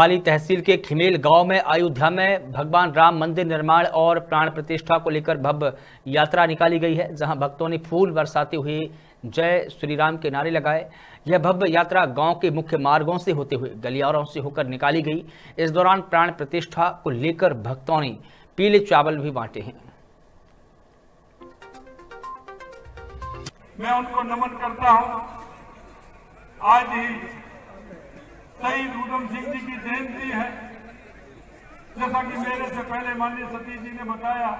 पाली तहसील के खिमेल गाँव में अयोध्या में भगवान राम मंदिर निर्माण और प्राण प्रतिष्ठा को लेकर भव्य यात्रा निकाली गई है, जहाँ भक्तों ने फूल बरसाते हुए जय श्री राम के नारे लगाए। यह भव्य यात्रा गाँव के मुख्य मार्गों से होते हुए गलियारों से होकर निकाली गई। इस दौरान प्राण प्रतिष्ठा को लेकर भक्तों ने पीले चावल भी बांटे हैं। मैं उनको नमन करता हूँ। आज ही शहीद ऊधम सिंह जी की जयंती है। जैसा कि मेरे से पहले माननीय सतीश जी ने बताया